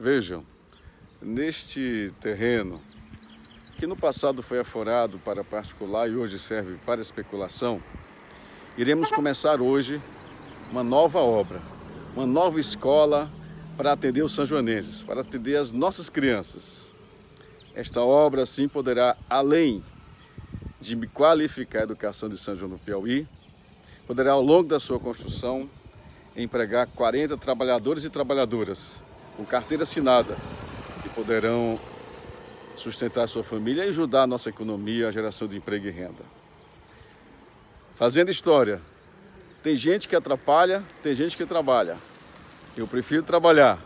Vejam, neste terreno, que no passado foi aforado para particular e hoje serve para especulação, iremos começar hoje uma nova obra, uma nova escola para atender os sanjoanenses, para atender as nossas crianças. Esta obra, sim, poderá, além de me qualificar a educação de São João do Piauí, poderá, ao longo da sua construção, empregar 40 trabalhadores e trabalhadoras com carteira assinada que poderão sustentar a sua família e ajudar a nossa economia, a geração de emprego e renda. Fazendo história, tem gente que atrapalha, tem gente que trabalha. Eu prefiro trabalhar.